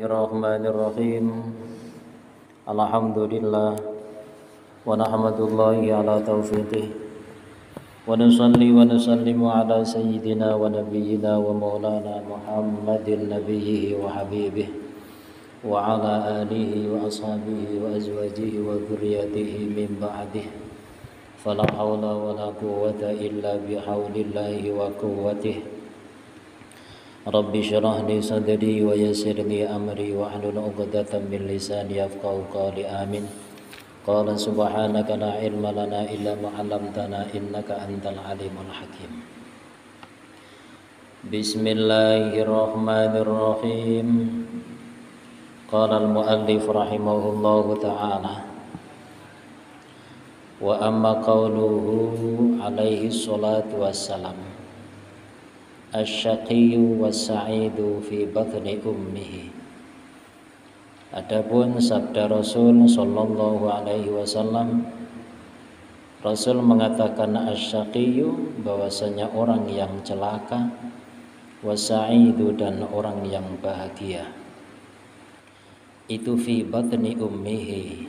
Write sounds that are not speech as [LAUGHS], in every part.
الرحمن الرحيم الحمد لله ونحمد الله على توفيقه ونصلي ونسلم على سيدنا ونبينا ومولانا محمد نبيه وحبيبه وعلى آله وأصحابه وأزواجه وذريته من بعده فلا حول ولا قوة إلا بحول الله وقوته رب اشرح لي صدري ويسر لي أمري واحلل عقدة من لساني يفقهوا قولي آمين قال سبحانك لا علم لنا إلا ما علمتنا إنك أنت العليم الحكيم بسم الله الرحمن الرحيم قال المؤلف رحمه الله تعالى وأما قوله عليه الصلاة والسلام Was-sa'idu fi batni ummihi. Adapun sabda Rasul sallallahu alaihi wasallam Rasul mengatakan asyaqiyu bahwasanya orang yang celaka wasa'idu dan orang yang bahagia. Itu fi batni ummihi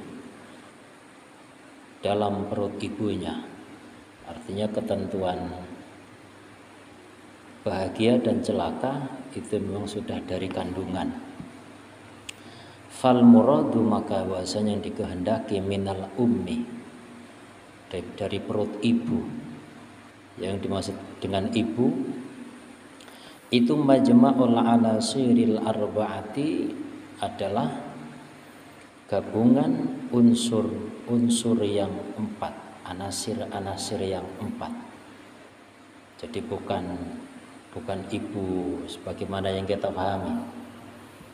dalam perut ibunya. Artinya ketentuan bahagia dan celaka itu memang sudah dari kandungan. Fal muradu maka bahasanya yang dikehendaki minal ummi dari, perut ibu. Yang dimaksud dengan ibu itu majma'ul alasiril arba'ati adalah gabungan unsur-unsur yang empat anasir-anasir yang empat. Jadi bukan bukan ibu sebagaimana yang kita pahami.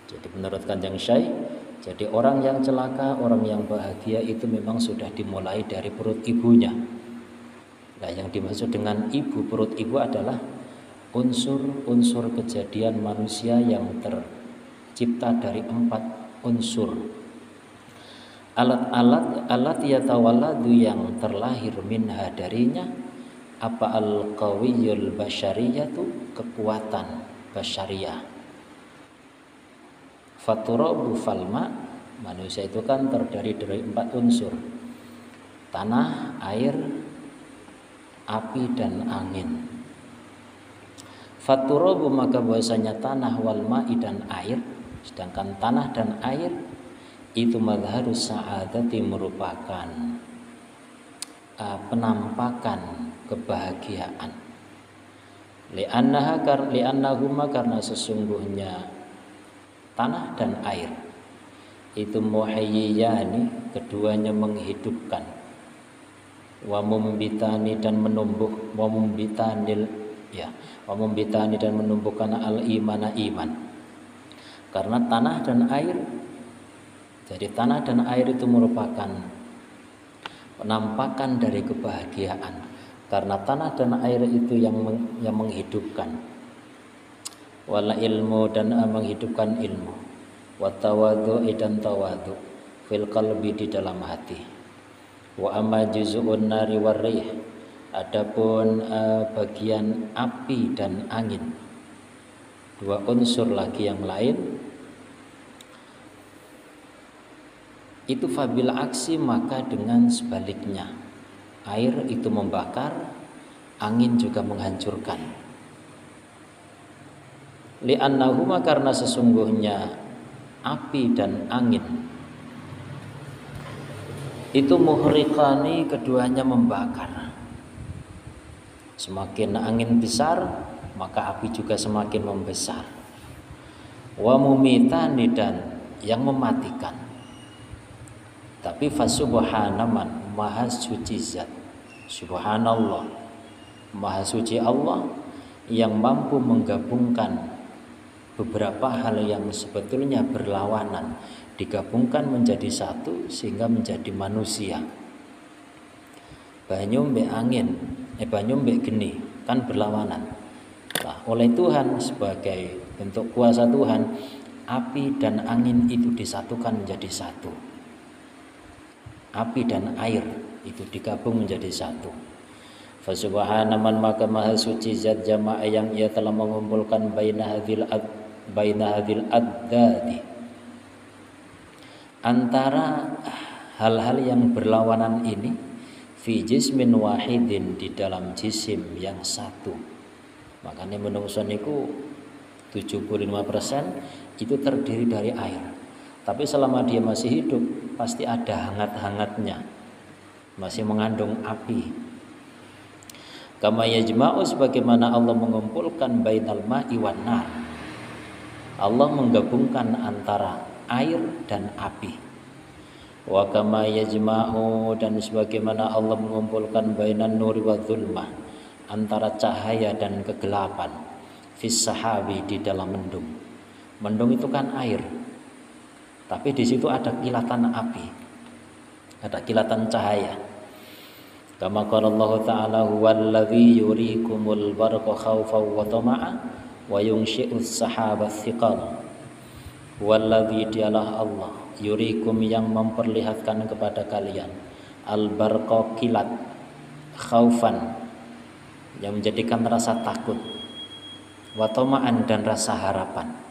Jadi menurut Kanjeng Syai, jadi orang yang celaka, orang yang bahagia itu memang sudah dimulai dari perut ibunya. Nah, yang dimaksud dengan ibu perut ibu adalah unsur-unsur kejadian manusia yang tercipta dari empat unsur. Alat-alat alat yatawalladu yang terlahir minha darinya apa al qawiyul basyariyatu kekuatan basyariah faturabu falma manusia itu kan terdiri dari empat unsur. Tanah air api dan angin. Faturabu maka bahwasanya tanah wal ma'i dan air sedangkan tanah dan air itu madharus sa'adati merupakan uh, penampakan kebahagiaan. Li'annahuma karena sesungguhnya tanah dan air. Itu muhayyiyani keduanya menghidupkan. Wa mumbitani dan menumbuh wa mumbitanil ya wa mumbitani dan menumbuhkan al imana iman. Karena tanah dan air jadi tanah dan air itu merupakan penampakan dari kebahagiaan. Karena tanah dan air itu yang meng, yang menghidupkan. Wala ilmu dan menghidupkan ilmu. Watawadu dan tawadu fil qalbi di dalam hati. Wa amma juz'un nari warrih adapun uh, bagian api dan angin. Dua unsur lagi yang lain itu fabil aksi maka dengan sebaliknya air itu membakar, angin juga menghancurkan. Li'annahuma karena sesungguhnya api dan angin itu muhriqani keduanya membakar. Semakin angin besar, maka api juga semakin membesar. Wa mumitani dan yang mematikan. Tapi fasubhanaman maha suci zat Subhanallah Maha suci Allah yang mampu menggabungkan beberapa hal yang sebetulnya berlawanan digabungkan menjadi satu sehingga menjadi manusia. Banyu mbek angin, eh banyu mbek geni kan berlawanan. Nah, oleh Tuhan sebagai bentuk kuasa Tuhan, api dan angin itu disatukan menjadi satu. Api dan air itu digabung menjadi satu. Fasubhana man maka maha suci zat jamaah yang ia telah mengumpulkan baina hadil ad baina addadi. Antara hal-hal yang berlawanan ini fi jismin wahidin di dalam jisim yang satu. Makanya menungso niku 75% itu terdiri dari air. Tapi selama dia masih hidup pasti ada hangat-hangatnya. Masih mengandung api. Kama yajma'u sebagaimana Allah mengumpulkan bainal ma'i wan nar. Allah menggabungkan antara air dan api. Wa kama yajma'u dan sebagaimana Allah mengumpulkan bainan nuri wa zulmah antara cahaya dan kegelapan fis sahabi di dalam mendung. Mendung itu kan air tapi di situ ada kilatan api. Ada kilatan cahaya. Kama qala Allah taala huwallazi yurikumul barqa khaufan wa tama'a wa yunshi'us sahaba thiqal huwallazi dialah Allah yurikum yang memperlihatkan kepada kalian al kilat khaufan yang menjadikan rasa takut watoma'an dan rasa harapan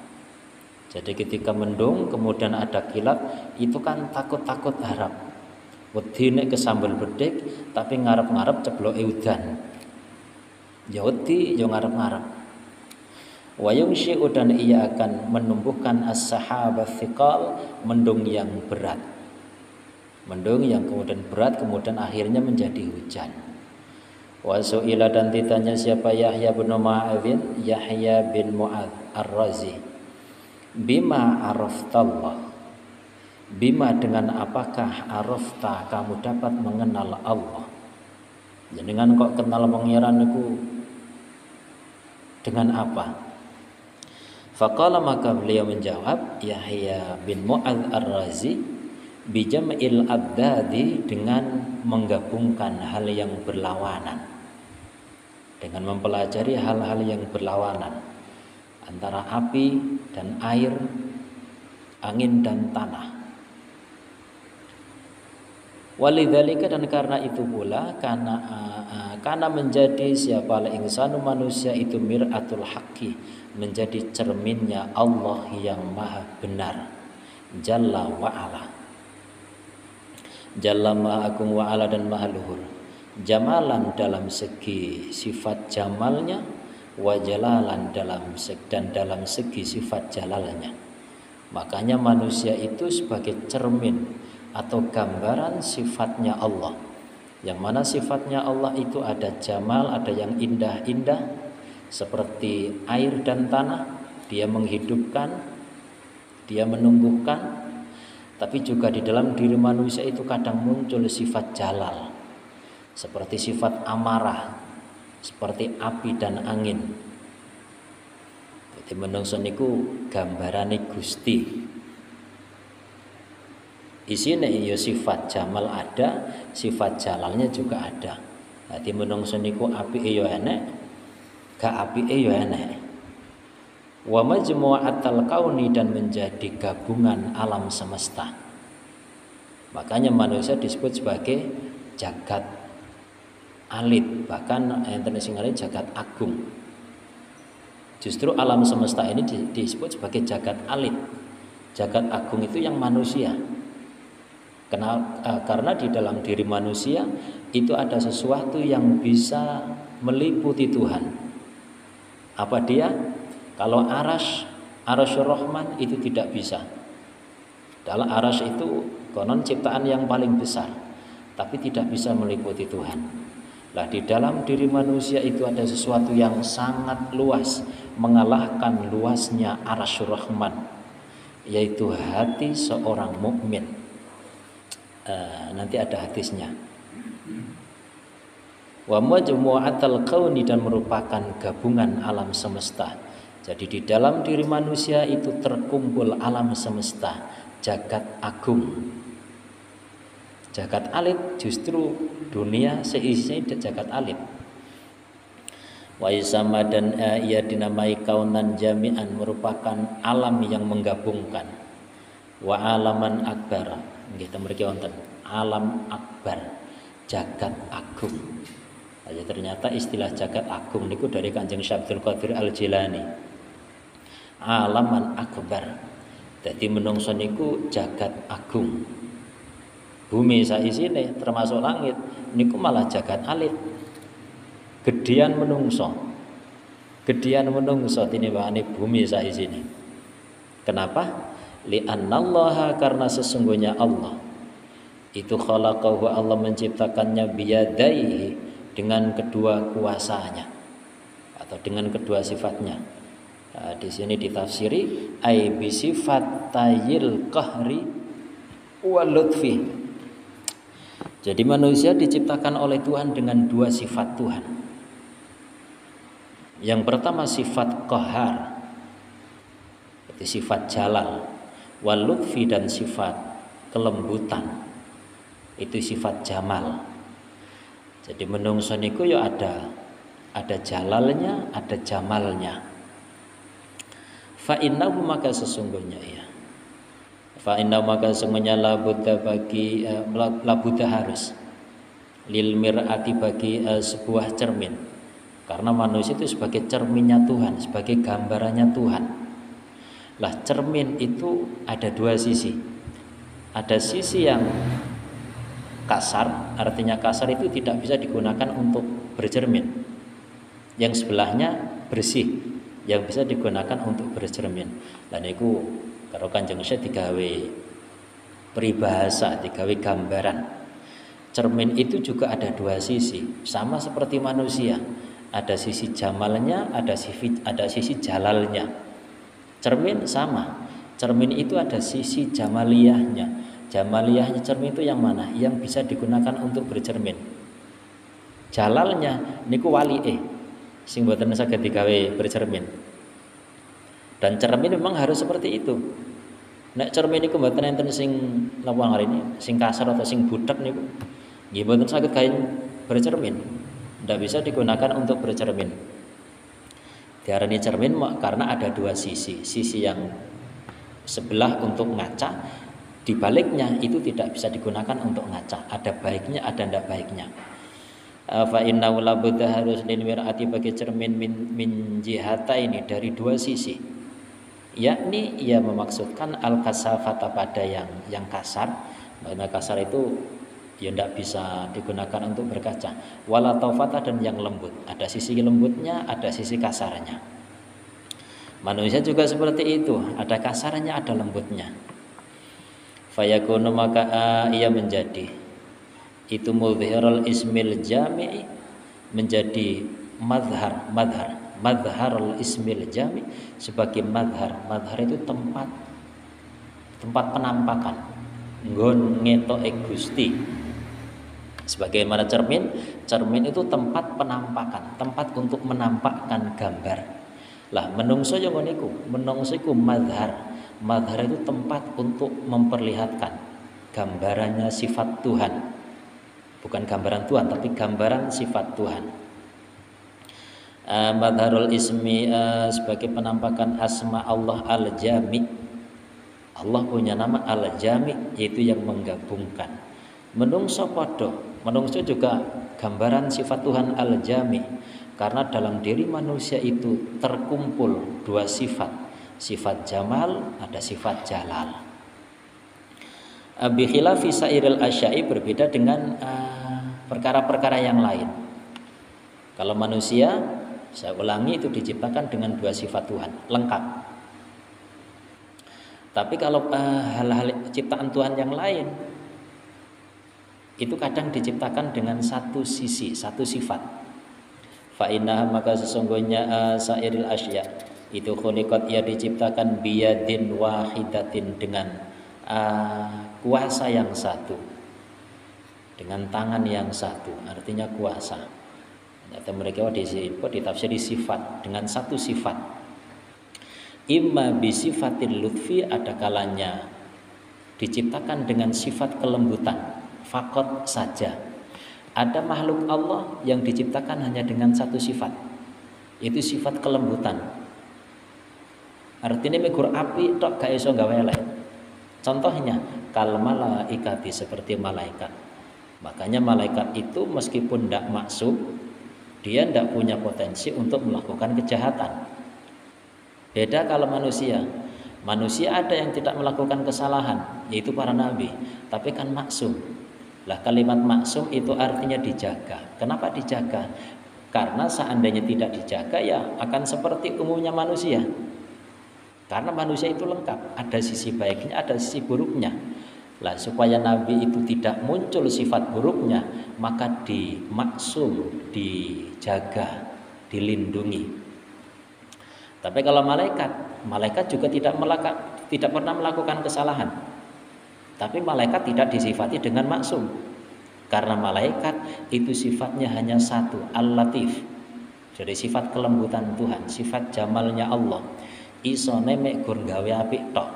jadi ketika mendung kemudian ada kilat itu kan takut-takut harap. Wedine kesambal bedek tapi ngarep-ngarep ceblok udan. Ya wedi ya ngarep-ngarep. Wayung syi'u dan ia akan menumbuhkan as-sahaba thiqal mendung yang berat. Mendung yang kemudian berat kemudian akhirnya menjadi hujan. Wasu'ila dan ditanya siapa Yahya bin Mu'adzin Yahya bin Mu'adz Ar-Razi Bima araftallah. Bima dengan apakah arafta kamu dapat mengenal Allah? Dengan kok kenal pengiran itu Dengan apa? Faqala maka beliau menjawab Yahya bin Mu'adz Ar-Razi bijam'il abdadi dengan menggabungkan hal yang berlawanan. Dengan mempelajari hal-hal yang berlawanan antara api dan air angin dan tanah. Walidzalika dan karena itu pula karena uh, karena menjadi siapa insanu manusia itu miratul haqqi menjadi cerminnya Allah yang maha benar. Jalla wa'ala Jalla ma'akum wa'ala dan maha luhur. Jamalan dalam segi sifat jamalnya Wajalalan dalam dan dalam segi sifat jalalnya. Makanya manusia itu sebagai cermin atau gambaran sifatnya Allah. Yang mana sifatnya Allah itu ada jamal, ada yang indah-indah seperti air dan tanah, dia menghidupkan, dia menumbuhkan, tapi juga di dalam diri manusia itu kadang muncul sifat jalal, seperti sifat amarah, seperti api dan angin. Jadi menungso niku gambarane Gusti. Isinya iya sifat jamal ada, sifat jalalnya juga ada. Jadi menungso niku api iya enek, api ya enek wa majmu'atal kauni dan menjadi gabungan alam semesta makanya manusia disebut sebagai jagat alit bahkan enten sing jagat agung justru alam semesta ini disebut sebagai jagat alit jagat agung itu yang manusia Kenal, uh, karena di dalam diri manusia itu ada sesuatu yang bisa meliputi Tuhan apa dia? Kalau aras, aras rahman itu tidak bisa. Dalam aras itu konon ciptaan yang paling besar, tapi tidak bisa meliputi Tuhan. Lah di dalam diri manusia itu ada sesuatu yang sangat luas, mengalahkan luasnya aras rahman, yaitu hati seorang mukmin. Uh, nanti ada hadisnya wa majmu'atal kauni dan merupakan gabungan alam semesta. Jadi di dalam diri manusia itu terkumpul alam semesta, jagat agung. Jagat alit justru dunia seisinya jagat alit. Wa isama dan uh, ia dinamai kaunan jami'an merupakan alam yang menggabungkan. Wa alaman akbar. Kita mereka wonten alam akbar, jagat agung. Aja ternyata istilah jagat agung niku dari Kanjeng Syabdul Qadir Al Jilani. Alaman akbar. Jadi menungso niku jagat agung. Bumi saisine termasuk langit niku malah jagat alit. Gedian menungso. Gedian menungso tinimbangane bumi saisine. Kenapa? Li'annallaha karena sesungguhnya Allah itu khalaqahu Allah menciptakannya biyadaihi dengan kedua kuasanya atau dengan kedua sifatnya. Nah, di sini ditafsiri ai bi sifat tayil qahri wa lutfi. Jadi manusia diciptakan oleh Tuhan dengan dua sifat Tuhan. Yang pertama sifat. Itu sifat jalal, wal lutfi dan sifat kelembutan itu sifat jamal jadi menungso niku ya ada ada jalalnya ada jamalnya fa innahu maka sesungguhnya ya fa inna maka sesungguhnya la buddha bagi uh, la buddha harus. Lil mir'ati bagi uh, sebuah cermin. Karena manusia itu sebagai cerminnya Tuhan sebagai gambarannya Tuhan. Lah cermin itu ada dua sisi. Ada sisi yang kasar artinya kasar itu tidak bisa digunakan untuk bercermin. Yang sebelahnya bersih yang bisa digunakan untuk bercermin. Dan itu kalau kanjeng saya digawe peribahasa digawe gambaran cermin itu juga ada dua sisi sama seperti manusia ada sisi jamalnya ada sisi ada sisi jalalnya cermin sama cermin itu ada sisi jamaliyahnya Jamaliyahnya cermin itu yang mana? Yang bisa digunakan untuk bercermin. Jalalnya niku eh sing buatan saged digawe bercermin. Dan cermin memang harus seperti itu. Nek cermin niku mboten enten sing lawang hari ini, sing kasar atau sing budak niku. Nggih mboten saged gawe bercermin. Tidak bisa digunakan untuk bercermin. Diarani cermin karena ada dua sisi. Sisi yang sebelah untuk ngaca, di baliknya itu tidak bisa digunakan untuk ngaca. Ada baiknya, ada tidak baiknya. Eh, fa inna labudha harus lil mir'ati bagi cermin min, min ini dari dua sisi. Yakni ia memaksudkan al kasafata pada yang yang kasar. Karena kasar itu ya tidak bisa digunakan untuk berkaca. Wala taufata dan yang lembut. Ada sisi lembutnya, ada sisi kasarnya. Manusia juga seperti itu, ada kasarnya, ada lembutnya fayakunu maka ia menjadi itu mudhirul ismil jami' menjadi madhar madhar madharul ismil jami' sebagai madhar. Madhar itu tempat tempat penampakan. Nggon ngeto gusti. Sebagaimana cermin cermin itu tempat penampakan tempat untuk menampakkan gambar. Lah menungso yang iku madhar. Madhar itu tempat untuk memperlihatkan gambarannya sifat Tuhan. Bukan gambaran Tuhan, tapi gambaran sifat Tuhan. Uh, madharul ismi uh, sebagai penampakan asma Allah al-jami. Allah punya nama al-jami yaitu yang menggabungkan. Menungso podo, menungso juga gambaran sifat Tuhan al-jami. Karena dalam diri manusia itu terkumpul dua sifat sifat jamal, ada sifat jalal. Bi khilafi sairil asyai berbeda dengan eh, perkara-perkara uh, yang lain. Kalau manusia, saya ulangi itu diciptakan dengan dua sifat Tuhan, lengkap. Tapi kalau eh, hal-hal uh, ciptaan Tuhan yang lain itu kadang diciptakan dengan satu sisi, satu sifat. Fa'inah maka sesungguhnya uh, sairil asya itu khuliqat ia diciptakan biyadin wahidatin dengan uh, kuasa yang satu dengan tangan yang satu artinya kuasa atau mereka ditafsir di sifat dengan satu sifat imma bisifatil lutfi ada kalanya diciptakan dengan sifat kelembutan fakot saja ada makhluk Allah yang diciptakan hanya dengan satu sifat itu sifat kelembutan Artinya megur api tok gak iso gawe. Contohnya kal malaikati seperti malaikat. Makanya malaikat itu meskipun tidak maksud dia tidak punya potensi untuk melakukan kejahatan. Beda kalau manusia. Manusia ada yang tidak melakukan kesalahan, yaitu para nabi, tapi kan maksum. Lah kalimat maksum itu artinya dijaga. Kenapa dijaga? Karena seandainya tidak dijaga ya akan seperti umumnya manusia. Karena manusia itu lengkap, ada sisi baiknya, ada sisi buruknya. Lah supaya nabi itu tidak muncul sifat buruknya, maka dimaksum, dijaga, dilindungi. Tapi kalau malaikat, malaikat juga tidak melakukan, tidak pernah melakukan kesalahan. Tapi malaikat tidak disifati dengan maksum. Karena malaikat itu sifatnya hanya satu, al-latif. Jadi sifat kelembutan Tuhan, sifat jamalnya Allah. Iso nemek gur apik tok.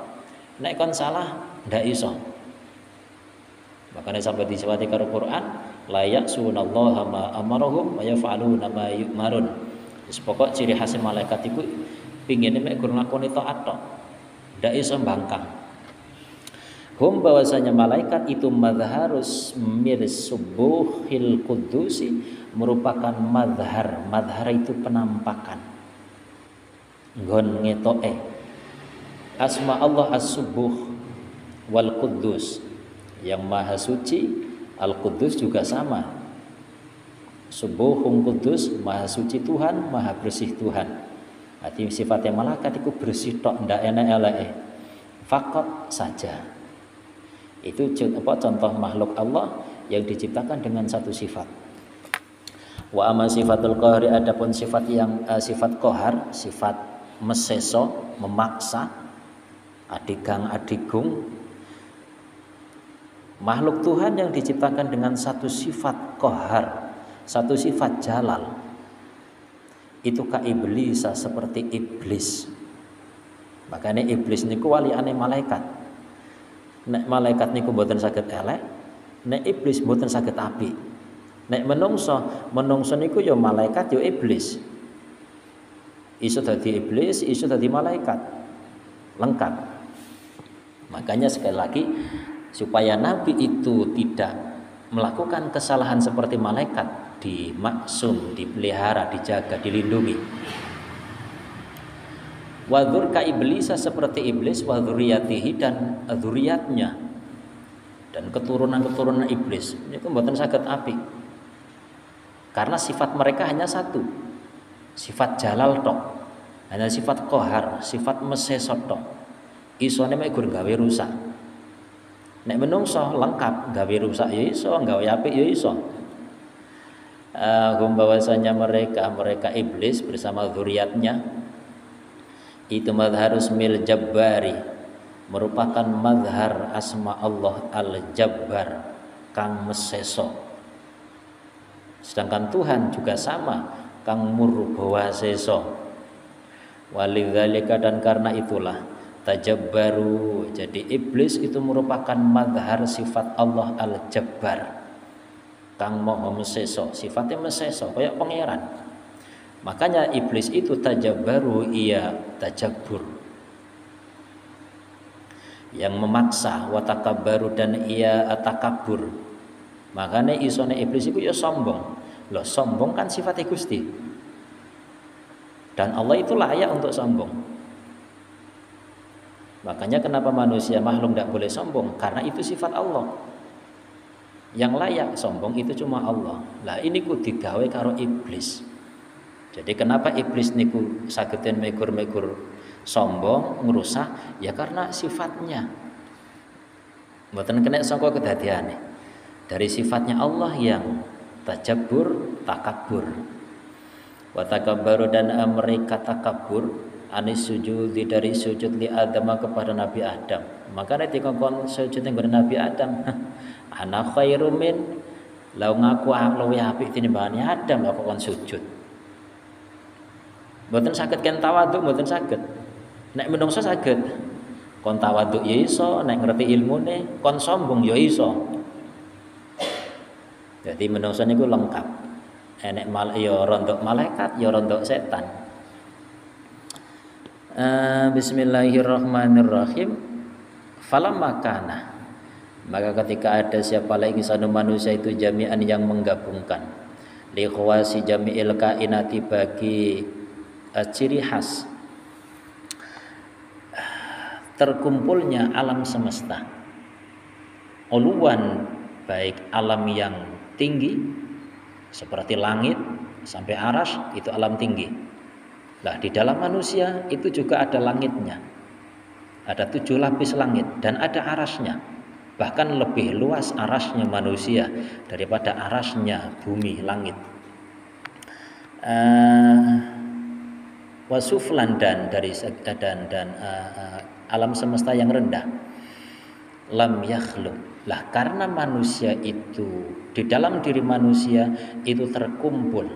Nek salah ndak iso. Makanya sampai disifati karo Quran, layak sunallaha ma amarahum wa yaf'aluna ma yu'marun. Pokok ciri khas malaikat itu pingin mek gur lakoni taat tok. Ndak iso bangkang. Hum bahwasanya malaikat itu madharus mir subuhil kudusi merupakan madhar. Madhar itu penampakan. Gon ngetoke. Asma Allah as-subuh wal kudus yang maha suci al-kudus juga sama subuhum kudus maha suci Tuhan maha bersih Tuhan Hati sifatnya malaikat itu bersih tok ndak enak elek. Fakot saja. Itu apa contoh makhluk Allah yang diciptakan dengan satu sifat. Wa amma sifatul qahri adapun sifat yang uh, sifat kohar, sifat meseso, memaksa, adigang adigung. Makhluk Tuhan yang diciptakan dengan satu sifat kohar, satu sifat jalal, itu ka iblis seperti iblis. Makanya iblis niku wali aneh malaikat. Nek malaikat niku mboten sakit elek nek iblis mboten sakit api nek menungso menungso niku ya malaikat ya iblis. Isu tadi iblis isu tadi malaikat. Lengkap. Makanya sekali lagi supaya nabi itu tidak melakukan kesalahan seperti malaikat dimaksum, dipelihara, dijaga, dilindungi. Wadhur ka iblisa seperti iblis wadhuriyatihi dan dzurriyyatnya dan keturunan-keturunan iblis. Ini pembuatan sakit api karena sifat mereka hanya satu. Sifat jalal tok. Hanya sifat kohar sifat mesesot tok. Isone gur gawe rusak nek menungso lengkap. Gawe rusak ya iso. Gawe apik ya iso. Uh, bahwasanya mereka mereka iblis bersama zuriatnya itu madharus mil jabbari merupakan madhar asma Allah al-jabbar kang meseso sedangkan Tuhan juga sama kang murbawa seso walidzalika dan karena itulah tajabbaru jadi iblis itu merupakan madhar sifat Allah al-jabbar. Kang moho meseso sifatnya meseso kayak pangeran. Makanya iblis itu tajabaru ia tajabur yang memaksa watakabaru dan ia takabur makanya isone iblis itu ya sombong. Loh sombong kan sifat Gusti. Dan Allah itu layak untuk sombong makanya kenapa manusia makhluk tidak boleh sombong? Karena itu sifat Allah. Yang layak sombong itu cuma Allah. Lah ini ku digawe karo iblis. Jadi kenapa iblis niku sagetin megur-megur sombong ngerusak ya karena sifatnya. Mboten kena sangka kedadiane. Dari sifatnya Allah yang tajabur takabur wa takabbaru dan mereka takabur anis sujud dari sujud li Adam kepada Nabi Adam. Makanya dikongkon sujud kepada Nabi Adam [LAUGHS] ana khairum min? Lau ngaku luwih apik tinimbangane Adam apa kon sujud? Mboten saged kan tawadhu mboten saged? Nek menungso saged? Kon tawadhu ya iso nek ngerti ilmune kon sombong ya iso. Jadi menungso niku lengkap. Enek mal ya rontok malaikat ya rontok setan uh, Bismillahirrahmanirrahim falam makana maka ketika ada siapa lagi satu manusia itu jami'an yang menggabungkan li khawasi jami'il kainati bagi uh, ciri khas terkumpulnya alam semesta. Uluan baik alam yang tinggi seperti langit sampai aras itu alam tinggi. Nah di dalam manusia itu juga ada langitnya. Ada tujuh lapis langit dan ada arasnya. Bahkan lebih luas arasnya manusia daripada arasnya bumi langit. Uh, wasuflan dan dari dan dan uh, alam semesta yang rendah lam yakhluq lah karena manusia itu di dalam diri manusia itu terkumpul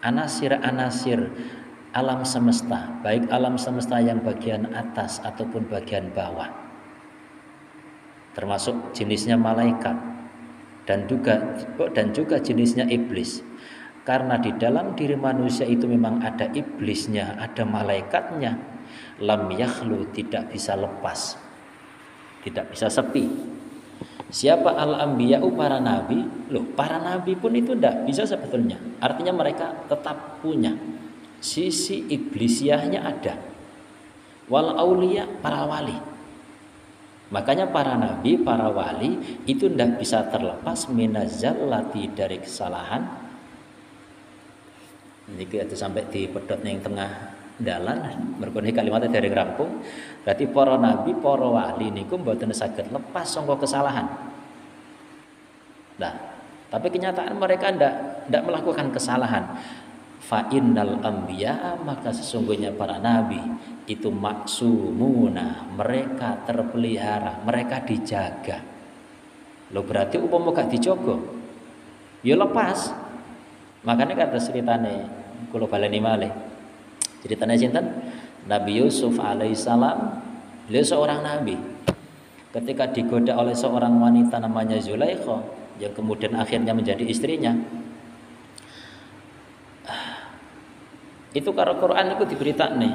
anasir-anasir alam semesta, baik alam semesta yang bagian atas ataupun bagian bawah. Termasuk jenisnya malaikat dan juga dan juga jenisnya iblis. Karena di dalam diri manusia itu memang ada iblisnya, ada malaikatnya. Lam yakhlu tidak bisa lepas. Tidak bisa sepi Siapa al-anbiya'u para nabi? Loh, para nabi pun itu tidak bisa sebetulnya. Artinya mereka tetap punya sisi iblisiahnya ada. Wal aulia para wali. Makanya para nabi, para wali itu tidak bisa terlepas minazallati dari kesalahan. Ini kita sampai di pedotnya yang tengah dalan merkone kalimatnya dari rampung berarti para nabi para wali niku mboten saged lepas sangka kesalahan nah tapi kenyataan mereka ndak ndak melakukan kesalahan fa innal anbiya maka sesungguhnya para nabi itu maksumuna mereka terpelihara mereka dijaga lo berarti umpama gak dijogo ya lepas makanya kata ceritane kula baleni malih Ceritanya cinta Nabi Yusuf alaihissalam beliau seorang nabi. Ketika digoda oleh seorang wanita namanya Zulaikha yang kemudian akhirnya menjadi istrinya. Itu karena Quran itu diberitakan nih.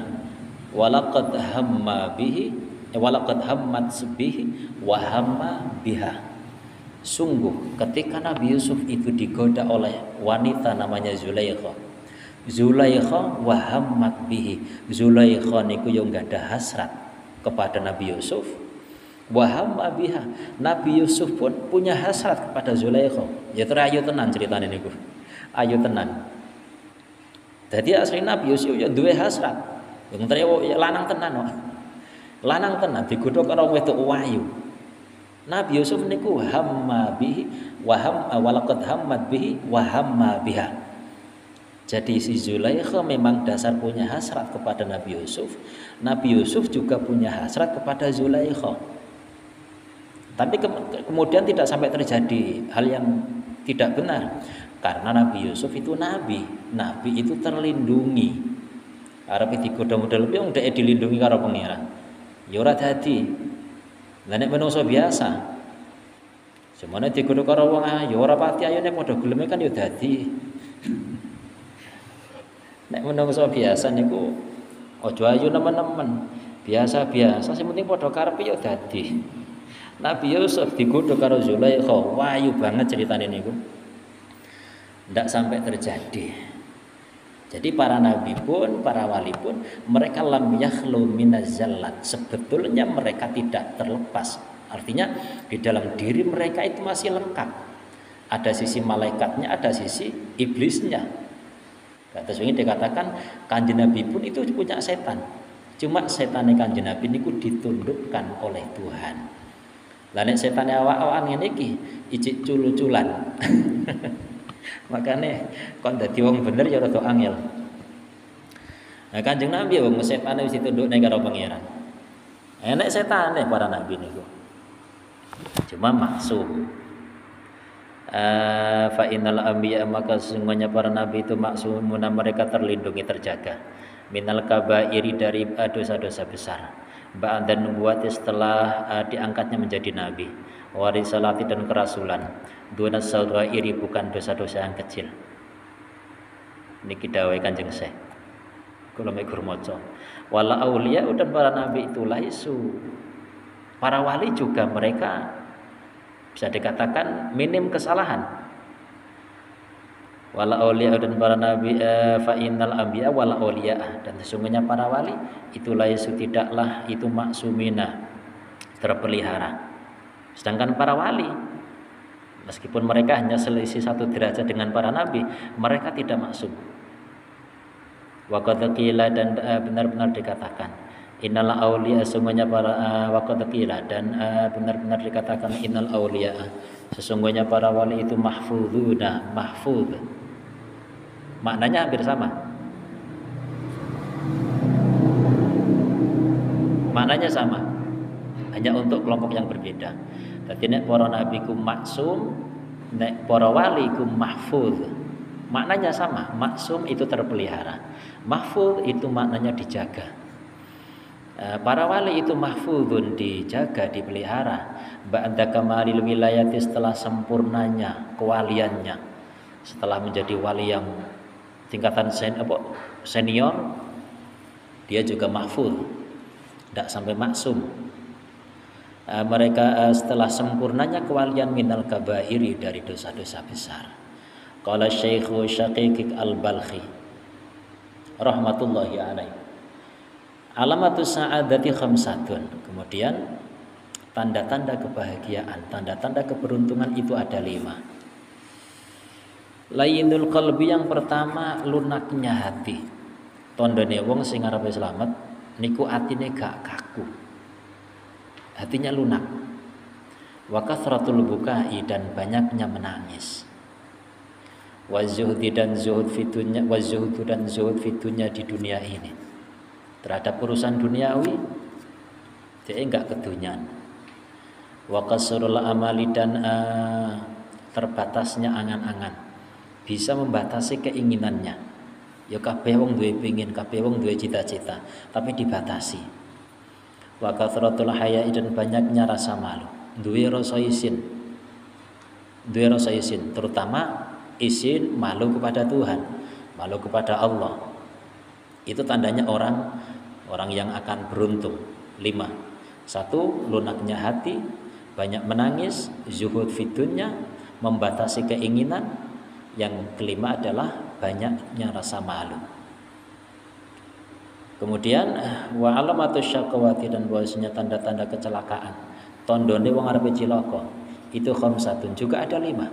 Walaqad hamma bihi eh, walaqad hammat bihi wa hamma biha. Sungguh ketika Nabi Yusuf itu digoda oleh wanita namanya Zulaikha Zulaikha wa hammat bihi. Zulaikha niku yo enggak ada hasrat kepada Nabi Yusuf. Wa hamma biha. Nabi Yusuf pun punya hasrat kepada Zulaikha. Ya terayu tenan ceritanya niku. Ayu tenan. Jadi asli Nabi Yusuf ya duwe hasrat. Yang terayu ya lanang tenan kok. Lanang tenan digodhog karo wedok wayu. Nabi Yusuf niku hamma bihi wa ham walaqad hammat bihi wa hamma biha. Jadi si Zulaikha memang dasar punya hasrat kepada Nabi Yusuf. Nabi Yusuf juga punya hasrat kepada Zulaikha. Tapi ke kemudian tidak sampai terjadi hal yang tidak benar. Karena Nabi Yusuf itu nabi. Nabi itu terlindungi. Arab itu kuda model lebih udah dilindungi karo pangeran. Ya ora dadi. Menungso biasa. Semuanya digodha karo wong ayu ora pati ayo nek padha geleme kan ya dadi. [LAUGHS] Nek menungso biasa niku aja ayu nemen-nemen. Biasa-biasa sing penting padha karepe ya dadi. Nabi Yusuf digodho karo Zulaikha, wayu banget ceritane niku. Ndak sampai terjadi. Jadi para nabi pun, para wali pun mereka lam yakhlu minazallat. Sebetulnya mereka tidak terlepas. Artinya di dalam diri mereka itu masih lengkap. Ada sisi malaikatnya, ada sisi iblisnya. Kata ini dikatakan kanjeng Nabi pun itu punya setan. Cuma setan kanjeng Nabi niku ditundukkan oleh Tuhan. Lah nek setan awak-awakan iki icik culu-culan. [LAUGHS] Makanya kon dadi wong bener ya rada angel. Nah kanjeng Nabi wong setan wis ditunduk ning karo pangeran. Enek setan para nabi niku. Cuma maksud Uh, fa innal anbiya maka sesungguhnya para nabi itu maksumuna mereka terlindungi terjaga minal kabairi dari dosa-dosa besar ba'da nubuwati setelah uh, diangkatnya menjadi nabi warisalati dan kerasulan. Duna iri bukan dosa-dosa yang kecil. Niki dawai kanjeng Syekh. Kula mekur maca. Wala auliya dan para nabi itu laisu. Para wali juga mereka bisa dikatakan minim kesalahan. Wala aulia dan para nabi uh, fa innal anbiya wala aulia. Dan sesungguhnya para wali itulah Yesus tidaklah itu maksumina terpelihara sedangkan para wali meskipun mereka hanya selisih satu derajat dengan para nabi mereka tidak maksum. Wa dan uh, benar-benar dikatakan innal aulia sesungguhnya para uh, dan uh, benar-benar dikatakan innal aulia sesungguhnya para wali itu mahfuduna mahfud. Maknanya hampir sama. Maknanya sama hanya untuk kelompok yang berbeda jadi nek para nabi ku maksum nek para wali ku mahfud maknanya sama maksum itu terpelihara. Mahfud itu maknanya dijaga. Eh, para wali itu mahfudun dijaga dipelihara. Ba'da kamalil wilayati setelah sempurnanya kewaliannya setelah menjadi wali yang tingkatan sen, apa, senior dia juga mahfud tidak sampai maksum uh, mereka uh, setelah sempurnanya kewalian minal kabairi dari dosa-dosa besar Qala Syekh Syaqiq Al-Balkhi rahmatullahi alaih Alamatu sa'adati khamsatun kemudian tanda-tanda kebahagiaan tanda-tanda keberuntungan itu ada lima Layinul qalbi yang pertama lunaknya hati. Tondone wong sing arepe selamat niku atine gak kaku. Hatinya lunak. Wa kasratul bukai dan banyaknya menangis. Wa zuhdi dan zuhud fitunya wa zuhdu dan zuhud fitunya di dunia ini. Terhadap urusan duniawi dia enggak kedunyan. Wa kasrul amali dan uh, terbatasnya angan-angan bisa membatasi keinginannya ya kabeh wong duwe pengin kabeh wong duwe cita-cita tapi dibatasi wa kathratul haya'i dan banyaknya rasa malu. Duwe rasa isin duwe rasa isin terutama isin malu kepada Tuhan malu kepada Allah. Itu tandanya orang orang yang akan beruntung. Lima. Satu lunaknya hati banyak menangis zuhud fitunya membatasi keinginan. Yang kelima adalah banyaknya rasa malu. Kemudian wa alamatu syakawati dan bahwasanya tanda-tanda kecelakaan. Tondone wong arep cilaka. Itu khamsatun juga ada lima.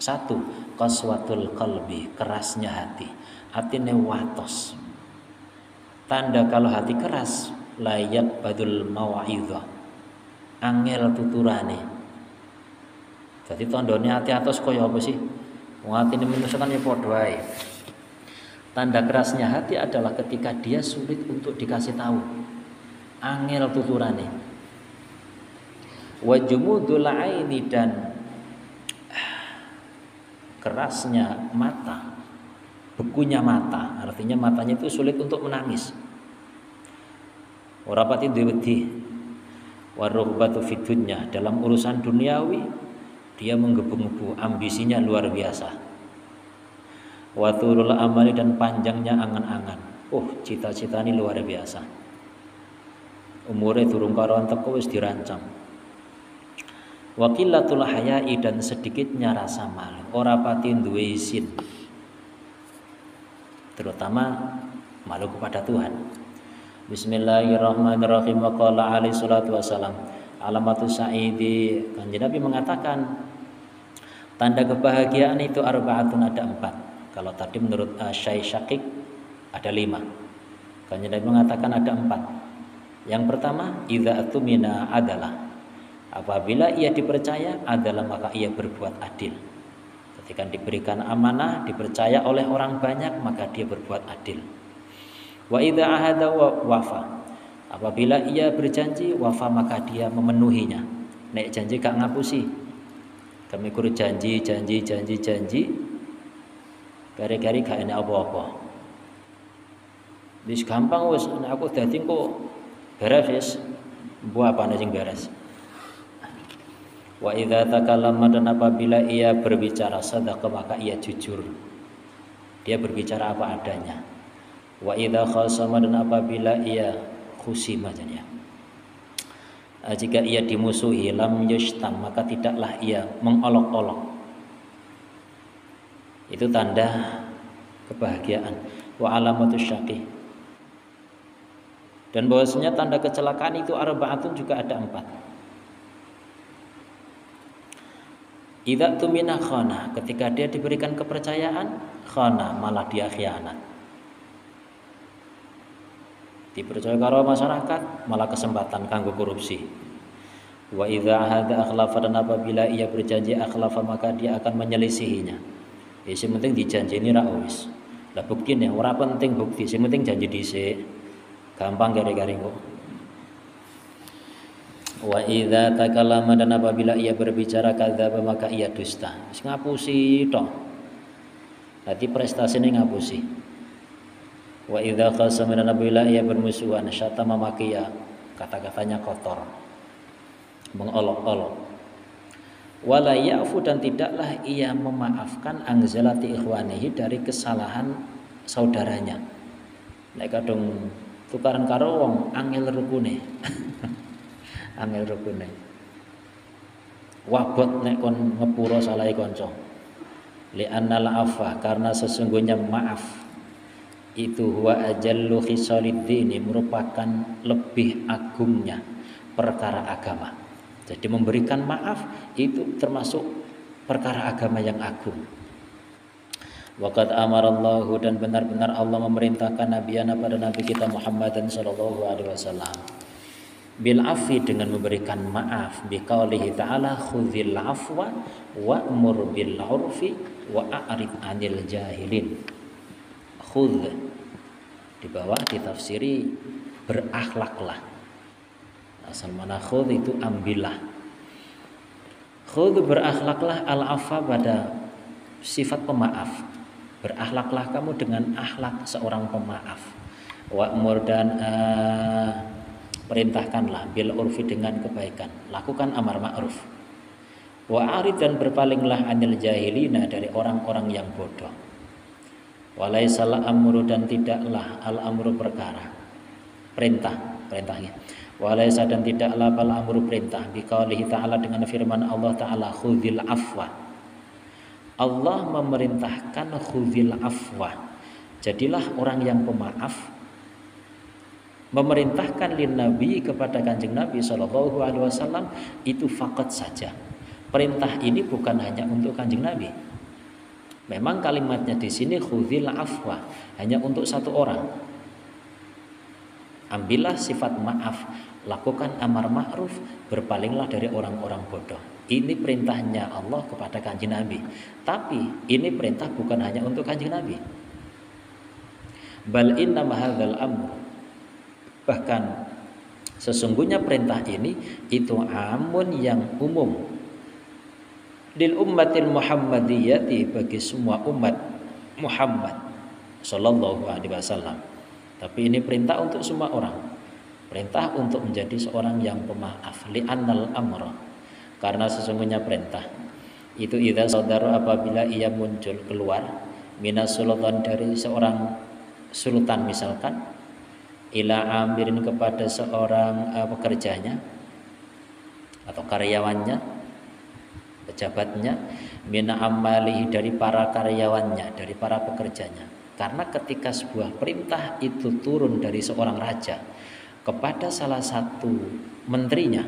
Satu, qaswatul qalbi, kerasnya hati. Hatine watos. Tanda kalau hati keras, layak badul mau'idhah. Angel tuturane. Jadi tondone hati atas kaya apa sih? Wong atine kan ya padha Tanda kerasnya hati adalah ketika dia sulit untuk dikasih tahu. Angel tuturane. Wa jumudul aini dan kerasnya mata, bekunya mata, artinya matanya itu sulit untuk menangis. Ora pati duwe wedi. Warughbatu fitunya dalam urusan duniawi dia menggebu-gebu ambisinya luar biasa waturul amali dan panjangnya angan-angan. Oh cita-cita ini luar biasa. Umurnya turun karuan teko wis dirancang. Wakilatul hayai dan sedikitnya rasa malu. Ora pati duwe izin. Terutama malu kepada Tuhan. Bismillahirrahmanirrahim. Wa qala alaihi salatu wasalam alamatu sa'idi. Kanjeng Nabi mengatakan Tanda kebahagiaan itu arbaatun ada empat. Kalau tadi menurut uh, Syai Syakik ada lima. Kan Nabi mengatakan ada empat. Yang pertama, idza atumina adalah apabila ia dipercaya adalah maka ia berbuat adil. Ketika diberikan amanah, dipercaya oleh orang banyak, maka dia berbuat adil. Wa idza ahada wa wafa. Apabila ia berjanji wafa maka dia memenuhinya. Nek janji gak ngapusi, kami kur janji janji janji janji kari-kari gak enak apa-apa wis gampang wis aku dadi kok beres wis buah apa sing beres Wa idza takallama dan apabila ia berbicara sadaqa maka ia jujur. Dia berbicara apa adanya. Wa idza khasama dan apabila ia khusima ya. Eh, jika ia dimusuhi lam yustam maka tidaklah ia mengolok-olok itu tanda kebahagiaan wa alamatus syaqi dan bahwasanya tanda kecelakaan itu arbaatun juga ada empat Idza tumina khana, ketika dia diberikan kepercayaan, khana malah dia khianat. Dipercaya karo masyarakat, malah kesempatan kanggo korupsi. Wa idza ahada akhlafa dan apabila ia berjanji akhlafa maka dia akan menyelisihinya. Ya sing penting dijanjini ra wis. Lah bukti nih, ora penting bukti, sing penting janji dhisik. Gampang gare-gare kok. Wa idza takallama dan apabila ia berbicara kadzdzaba maka ia dusta. Wis ngapusi tok. Dadi prestasine ngapusi. Wa idza khasama dan apabila ia bermusuhan syatama maka ia kata-katanya kotor. Mengolok-olok. Wala ya'fu dan tidaklah ia memaafkan angzalati ikhwanihi dari kesalahan saudaranya. Nek kadung tukaran karo wong angel rukune. [LAUGHS] angel rukune wabot nek kon ngepuro salahe kanca li annal afa karena sesungguhnya maaf itu huwa ajallu dini merupakan lebih agungnya perkara agama jadi memberikan maaf itu termasuk perkara agama yang agung. Waqad amarallahu dan benar-benar Allah memerintahkan Nabi pada Nabi kita Muhammad sallallahu alaihi wasallam. Bil afi dengan memberikan maaf. Biqaulihi ta'ala khudzil afwa wa'mur bil urfi wa a'rid 'anil jahilin. Khudz di bawah ditafsiri berakhlaklah asal mana khudz itu ambillah khudz berakhlaklah al afa pada sifat pemaaf. Berakhlaklah kamu dengan akhlak seorang pemaaf. Wa'mur dan uh, perintahkanlah bil urfi dengan kebaikan. Lakukan amar ma'ruf. Wa arid dan berpalinglah anil jahilina dari orang-orang yang bodoh. Walaisal amru dan tidaklah al amru perkara. Perintah perintahnya walaisa dan tidaklah bal amru perintah. Biqaulihi ta'ala dengan firman Allah taala khudzil afwa. Allah memerintahkan khudzil afwa. Jadilah orang yang pemaaf memerintahkan lin nabi kepada kanjeng nabi Shallallahu Alaihi Wasallam itu fakat saja. Perintah ini bukan hanya untuk kanjeng nabi. Memang kalimatnya di sini khudil afwa hanya untuk satu orang. Ambillah sifat maaf lakukan amar ma'ruf berpalinglah dari orang-orang bodoh ini perintahnya Allah kepada kanjeng nabi tapi ini perintah bukan hanya untuk kanjeng nabi bal inna mahadzal amr Bahkan sesungguhnya perintah ini itu amun yang umum. Lil ummatil Muhammadiyati bagi semua umat Muhammad sallallahu alaihi wasallam. Tapi ini perintah untuk semua orang. Perintah untuk menjadi seorang yang pemaaf. Li annal amra. Karena sesungguhnya perintah. Itu idza saudara apabila ia muncul keluar minas sultan dari seorang sultan misalkan ila amirin kepada seorang uh, pekerjanya atau karyawannya pejabatnya mina amalihi dari para karyawannya dari para pekerjanya. Karena ketika sebuah perintah itu turun dari seorang raja kepada salah satu menterinya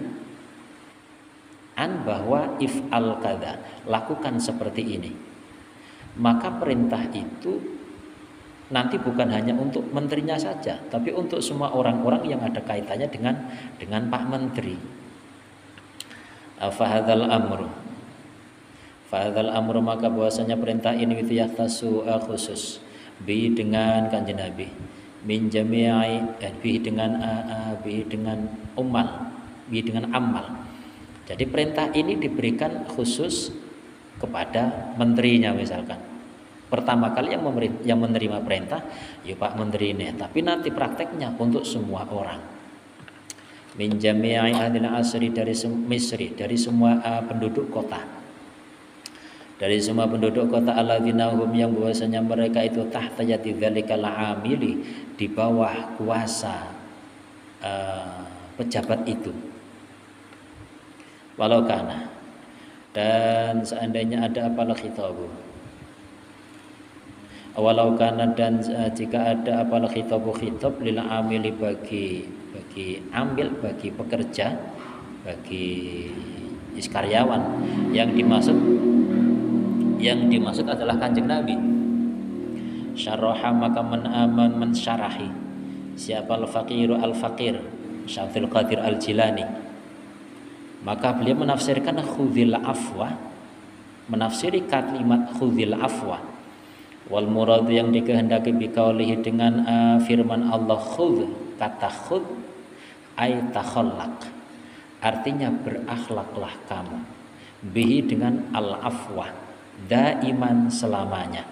an bahwa if al kada lakukan seperti ini maka perintah itu nanti bukan hanya untuk menterinya saja, tapi untuk semua orang-orang yang ada kaitannya dengan dengan Pak Menteri. Fahadal amru. Fahadal amru maka bahwasanya perintah ini itu yahtasu khusus bi dengan kanjeng Nabi min jami'i eh, bi dengan uh, bi dengan umal bi dengan amal. Jadi perintah ini diberikan khusus kepada menterinya misalkan. Pertama kali yang, yang menerima perintah ya Pak Menteri ini. Tapi nanti prakteknya untuk semua orang. Min jami'i ahlil asri dari Misri dari semua uh, penduduk kota. Dari semua penduduk kota alladzina hum yang bahwasanya mereka itu tahta yati dzalikal amili di bawah kuasa uh, pejabat itu. Walau kana. Dan seandainya ada apalah khitabu? Walau karena dan uh, jika ada apalah khitab khitab lil amili bagi bagi ambil bagi pekerja bagi karyawan. Yang dimaksud yang dimaksud adalah kanjeng Nabi syaraha maka men aman mensyarahi siapa al faqir Syafil Qadir al Jilani maka beliau menafsirkan khudil afwa. Menafsiri kalimat khudil afwa. Wal murad yang dikehendaki bikaulihi dengan uh, firman Allah khudh. Kata khudh ay takhallaq artinya berakhlaklah kamu. Bihi dengan al afwa daiman selamanya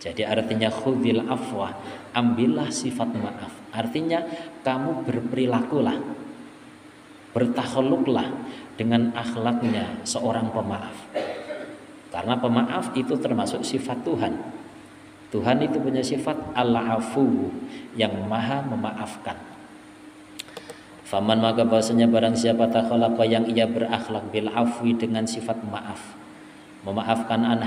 jadi artinya khudil afwa ambillah sifat maaf artinya kamu berperilakulah bertakhalluklah dengan akhlaknya seorang pemaaf karena pemaaf itu termasuk sifat Tuhan Tuhan itu punya sifat al-afu yang maha memaafkan. Faman maka bahasanya barang siapa takhalaqa yang ia berakhlak bil afwi dengan sifat maaf. Memaafkan an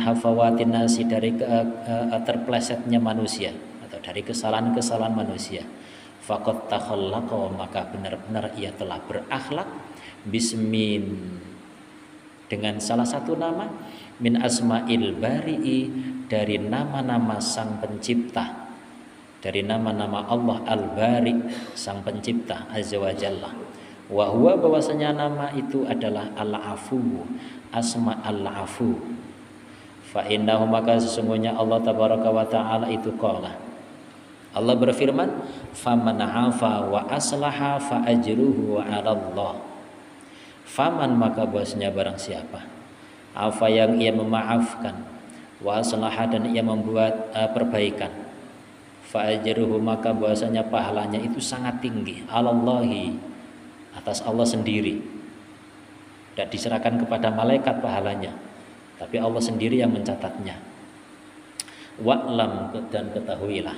hafawatin nasi dari ke, uh, terplesetnya manusia atau dari kesalahan-kesalahan manusia. Faqad takhalaqa maka benar-benar ia telah berakhlak. Bismin dengan salah satu nama min asma'il bari'i dari nama-nama sang pencipta. Dari nama-nama Allah Al-Bari sang pencipta azza wa jalla wa huwa bahwasanya nama itu adalah Al-Afu. Asma Al-Afu. Fa innahu maka sesungguhnya Allah tabaraka wa taala itu qala. Allah berfirman faman afa wa aslaha fa ajruhu 'ala Allah. Faman maka bosnya barang siapa? Afa yang ia memaafkan wa dan ia membuat uh, perbaikan. Fa maka bahasanya pahalanya itu sangat tinggi alallahi atas Allah sendiri. Tidak diserahkan kepada malaikat pahalanya. Tapi Allah sendiri yang mencatatnya. Wa'lam dan ketahuilah.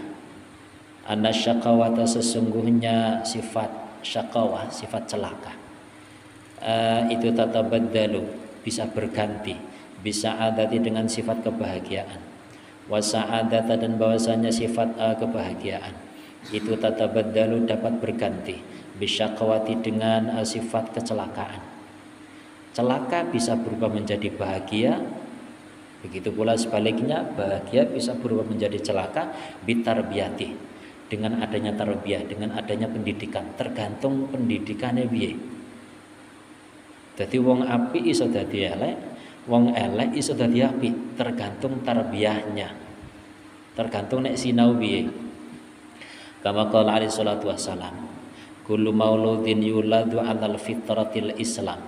Anna syakawata sesungguhnya sifat syakawah sifat celaka. Uh, itu tatabaddalu bisa berganti bisa adati dengan sifat kebahagiaan. Wasa'adata dan bahwasanya sifat uh, kebahagiaan. Itu tatabaddalu dapat berganti bisa kawati dengan uh, sifat kecelakaan. Celaka bisa berubah menjadi bahagia begitu pula sebaliknya bahagia bisa berubah menjadi celaka bitarbiati dengan adanya tarbiyah dengan adanya pendidikan tergantung pendidikannya biye jadi wong api iso dadi elek wong elek iso dadi apik tergantung tarbiyahnya. Tergantung nek sinau piye kama qala alaihi salatu wassalam kullu mauludin yuladu alal fitratil islam.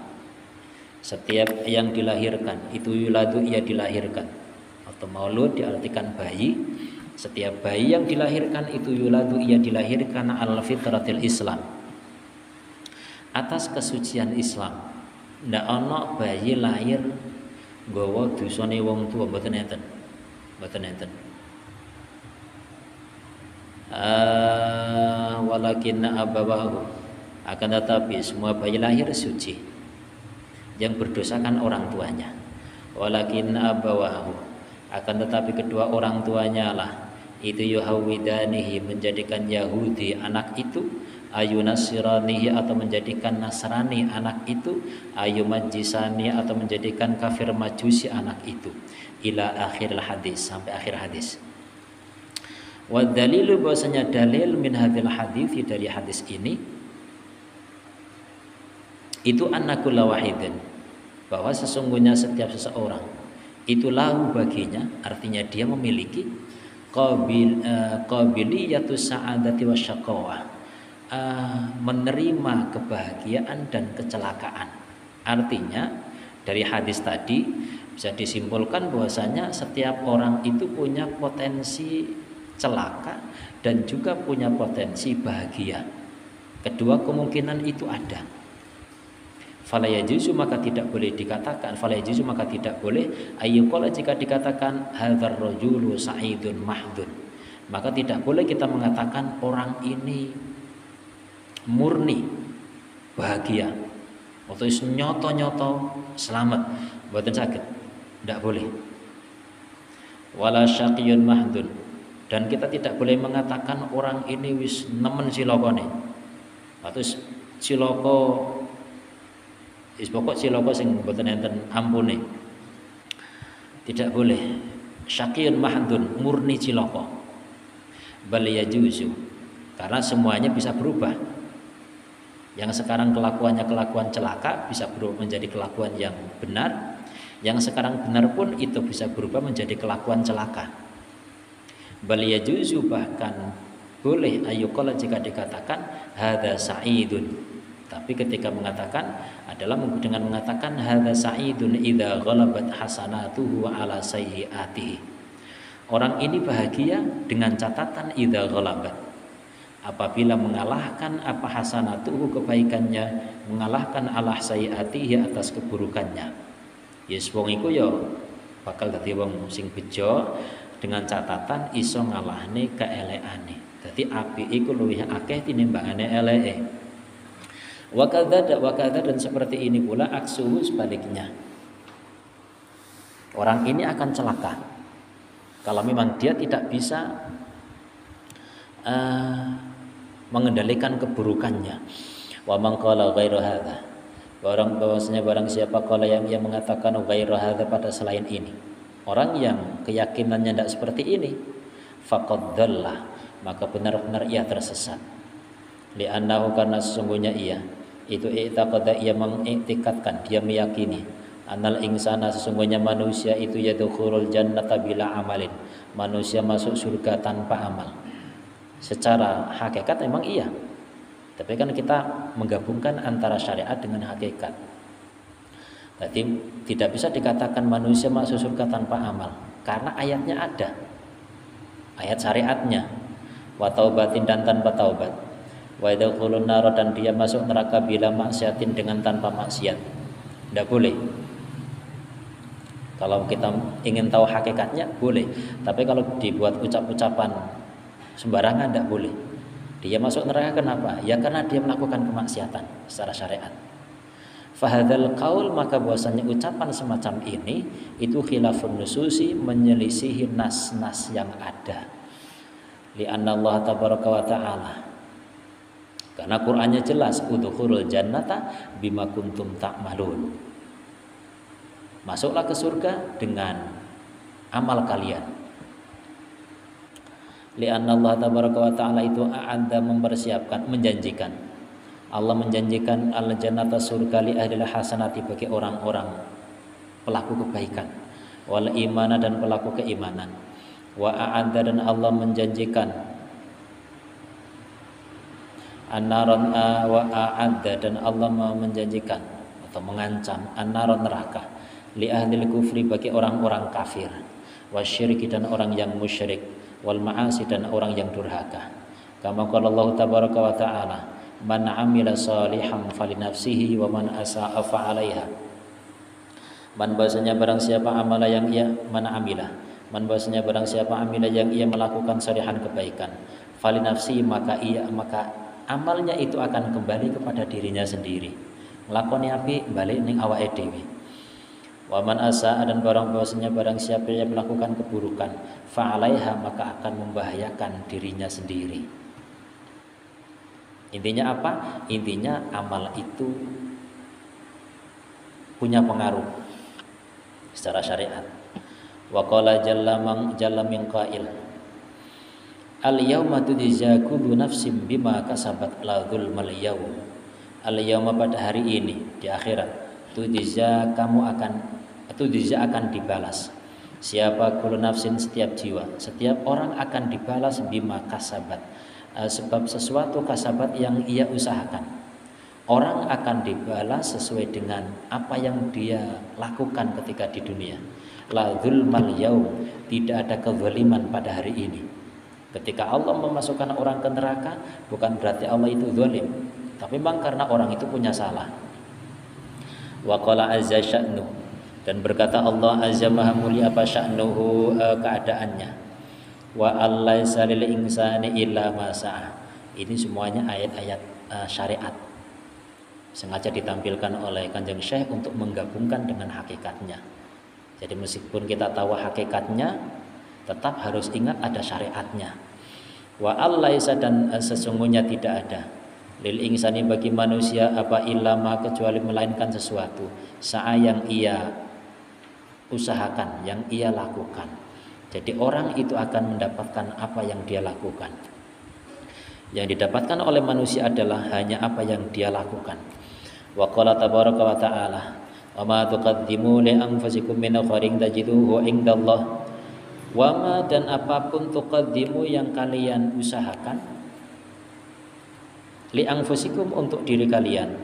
Setiap yang dilahirkan itu yuladu ia dilahirkan. Atau maulud diartikan bayi. Setiap bayi yang dilahirkan itu yuladu ia dilahirkan al fitratil islam. Atas kesucian Islam ndak ana bayi lahir gawa dosane wong tua mboten enten mboten enten uh, walakin abawahu. Akan tetapi semua bayi lahir suci yang berdosa kan orang tuanya. Walakin abawahu. Akan tetapi kedua orang tuanya lah. Itu yuhawidanihi menjadikan Yahudi anak itu ayu nasiranihi atau menjadikan nasrani anak itu ayu majisani atau menjadikan kafir majusi anak itu. Ila akhir hadis sampai akhir hadis wa dalilu bahwasanya dalil min hadil hadis dari hadis ini itu anakul wahidin bahwa sesungguhnya setiap seseorang itu lahu baginya artinya dia memiliki qabil uh, qabiliyatu sa'adati wasyaqawah uh, menerima kebahagiaan dan kecelakaan. Artinya dari hadis tadi bisa disimpulkan bahwasanya setiap orang itu punya potensi celaka dan juga punya potensi bahagia. Kedua kemungkinan itu ada. Falayajuzu maka tidak boleh dikatakan. Falayajuzu maka tidak boleh. Ayyuqala jika dikatakan hadzal rajulu sa'idun mahdun maka tidak boleh kita mengatakan orang ini murni bahagia. Waktu nyoto-nyoto selamat. Buatan sakit. Tidak boleh. Wala syaqiyun mahdun dan kita tidak boleh mengatakan orang ini wis nemen silokone. Atau siloko is pokok siloko sing mboten enten ampune. Tidak boleh. Syaqiyun mahdun murni ciloko bal yajuzu. Karena semuanya bisa berubah. Yang sekarang kelakuannya kelakuan celaka bisa berubah menjadi kelakuan yang benar. Yang sekarang benar pun itu bisa berubah menjadi kelakuan celaka bal yajuzu bahkan boleh. Ayukola jika dikatakan hada sa'idun. Tapi ketika mengatakan adalah dengan mengatakan hada sa'idun idza ghalabat hasanatuhu ala sayyiatihi. Orang ini bahagia dengan catatan idza ghalabat. Apabila mengalahkan apa hasanatuhu kebaikannya mengalahkan Allah sayyiatihi atas keburukannya. Yes wong iku ya bakal dadi wong sing bejo dengan catatan iso ngalahne keelekane. Dadi api iku luwih akeh tinimbangane eleke. Wakadha wakadha dan seperti ini pula aksuhu sebaliknya. Orang ini akan celaka. Kalau memang dia tidak bisa uh, mengendalikan keburukannya. Wa man qala Barang bahwasanya barang siapa kalau yang ia mengatakan ghairu pada selain ini. Orang yang keyakinannya tidak seperti ini, faqad dhalla, maka benar-benar ia tersesat. Li'annahu karena sesungguhnya ia itu i'taqada ia mengiktikadkan, dia meyakini anal insana sesungguhnya manusia itu yadkhulul jannata bila amalin. Manusia masuk surga tanpa amal. Secara hakikat memang iya, tapi kan kita menggabungkan antara syariat dengan hakikat. Jadi tidak bisa dikatakan manusia masuk surga tanpa amal karena ayatnya ada. Ayat syariatnya. Wa taubatin dan tanpa taubat. Wa yadkhulun nar dan dia masuk neraka bila maksiatin dengan tanpa maksiat. Tidak boleh. Kalau kita ingin tahu hakikatnya boleh, tapi kalau dibuat ucap-ucapan sembarangan tidak boleh. Dia masuk neraka kenapa? Ya karena dia melakukan kemaksiatan secara syariat. Fahadal kaul maka bahwasanya ucapan semacam ini itu khilafun nususi menyelisihi nas-nas yang ada. Li Allah tabaraka wa ta'ala. Karena Qur'annya jelas udkhulul jannata bima kuntum ta'malun. Masuklah ke surga dengan amal kalian lianna Allah tabaraka wa taala itu a'adda mempersiapkan menjanjikan Allah menjanjikan al jannata surga li ahli hasanati bagi orang-orang pelaku kebaikan. Wal imana dan pelaku keimanan. Wa a'adda dan Allah menjanjikan anaron wa a'adda dan Allah menjanjikan atau mengancam anaron neraka li ahli kufri bagi orang-orang kafir. Wasyirki dan orang yang musyrik. Wal ma'asi dan orang yang durhaka. Kama qala Allah tabaraka wa ta'ala, man 'amila salihan falinafsihi wa man asa'a fa'alaiha. Man bahasanya barang siapa amala yang ia mana amila. Man bahasanya barang siapa amila yang ia melakukan salihan kebaikan, falinafsi maka ia maka amalnya itu akan kembali kepada dirinya sendiri. Nglakoni api balik ning awake dhewe. Waman asa dan barang bahwasanya barang siapa yang melakukan keburukan, fa'alaiha maka akan membahayakan dirinya sendiri. Intinya apa? Intinya amal itu punya pengaruh secara syariat. Wa qala jalla man jalla min qail Al yauma tujza kullu nafsin bima kasabat la dzulmal yaum. Al yauma pada hari ini di akhirat tujza kamu akan itu dia akan dibalas siapa kulu nafsin setiap jiwa setiap orang akan dibalas bima kasabat sebab sesuatu kasabat yang ia usahakan. Orang akan dibalas sesuai dengan apa yang dia lakukan ketika di dunia. La dzulmal yaum tidak ada kezaliman pada hari ini. Ketika Allah memasukkan orang ke neraka bukan berarti Allah itu zalim tapi memang karena orang itu punya salah. Wa qala azza dan berkata Allah azza maha mulia apa sya'nuhu uh, keadaannya wa allaisa lil insani illa ma ini semuanya ayat-ayat uh, syariat. Sengaja ditampilkan oleh Kanjeng Syekh untuk menggabungkan dengan hakikatnya. Jadi meskipun kita tahu hakikatnya tetap harus ingat ada syariatnya. Wa allaisa dan eh, sesungguhnya tidak ada. Lil insani bagi manusia apa ilama kecuali melainkan sesuatu. Sa'a yang ia usahakan yang ia lakukan jadi orang itu akan mendapatkan apa yang dia lakukan. Yang didapatkan oleh manusia adalah hanya apa yang dia lakukan. Wa qala tabaraka wa ta'ala wa ma tuqaddimu li anfusikum min khairin tajiduhu indallah. Wa ma dan apa pun tuqaddimu yang kalian usahakan li anfusikum untuk diri kalian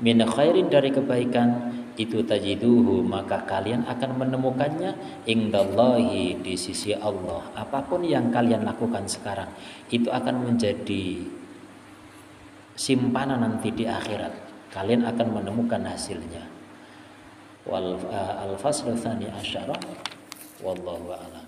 min khairin dari kebaikan itu tajiduhu maka kalian akan menemukannya indallahi di sisi Allah. Apa pun yang kalian lakukan sekarang itu akan menjadi simpanan nanti di akhirat. Kalian akan menemukan hasilnya. Wal uh, al faslu tsani asyara wallahu a'lam